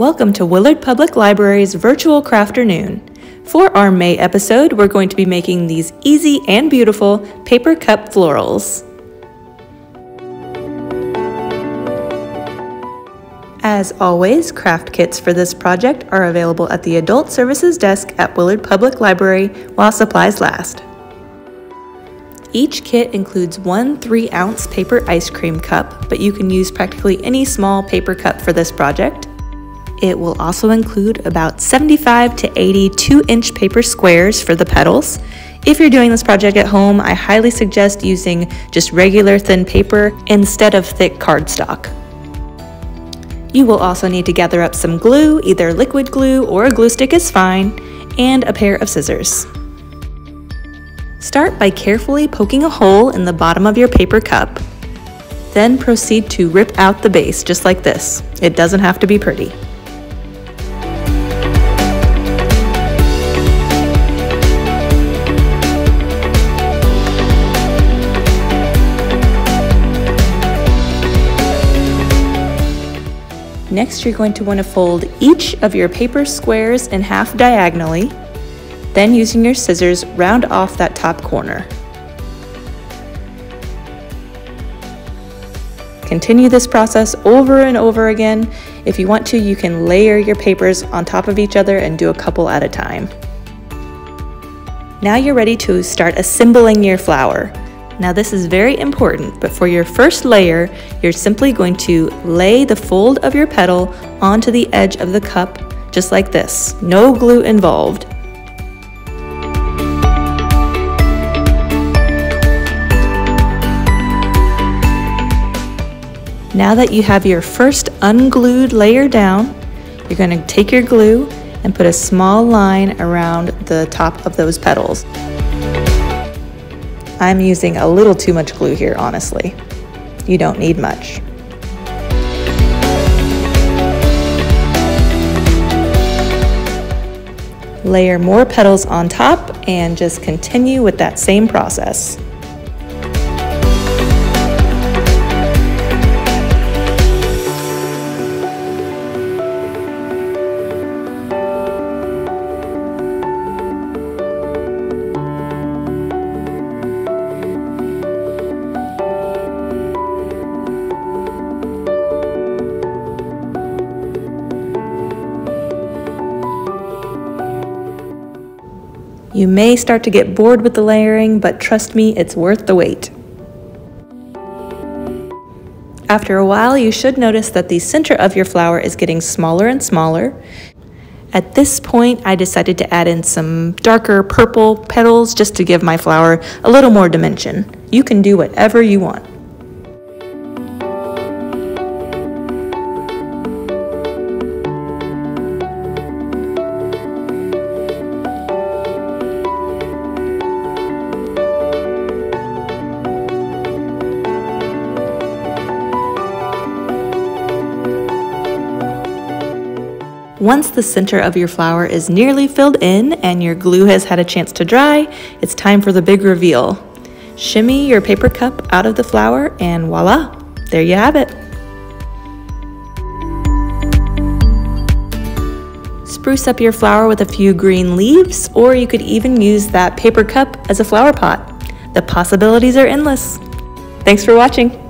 Welcome to Willard Public Library's virtual Crafternoon. For our May episode, we're going to be making these easy and beautiful paper cup florals. As always, craft kits for this project are available at the Adult Services Desk at Willard Public Library while supplies last. Each kit includes one 3 ounce paper ice cream cup, but you can use practically any small paper cup for this project. It will also include about 75 to 80 2 inch paper squares for the petals. If you're doing this project at home, I highly suggest using just regular thin paper instead of thick cardstock. You will also need to gather up some glue, either liquid glue or a glue stick is fine, and a pair of scissors. Start by carefully poking a hole in the bottom of your paper cup. Then proceed to rip out the base just like this. It doesn't have to be pretty. Next, you're going to want to fold each of your paper squares in half diagonally. Then using your scissors, round off that top corner. Continue this process over and over again. If you want to, you can layer your papers on top of each other and do a couple at a time. Now you're ready to start assembling your flower. Now this is very important, but for your first layer, you're simply going to lay the fold of your petal onto the edge of the cup, just like this. No glue involved. Now that you have your first unglued layer down, you're going to take your glue and put a small line around the top of those petals. I'm using a little too much glue here, honestly. You don't need much. Layer more petals on top and just continue with that same process. You may start to get bored with the layering, but trust me, it's worth the wait. After a while, you should notice that the center of your flower is getting smaller and smaller. At this point, I decided to add in some darker purple petals just to give my flower a little more dimension. You can do whatever you want. Once the center of your flower is nearly filled in and your glue has had a chance to dry, it's time for the big reveal. Shimmy your paper cup out of the flower and voila, there you have it. Spruce up your flower with a few green leaves, or you could even use that paper cup as a flower pot. The possibilities are endless. Thanks for watching.